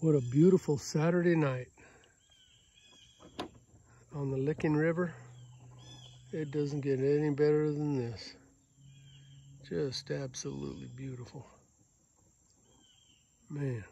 What a beautiful Saturday night on the Licking River. It doesn't get any better than this. Just absolutely beautiful. Man.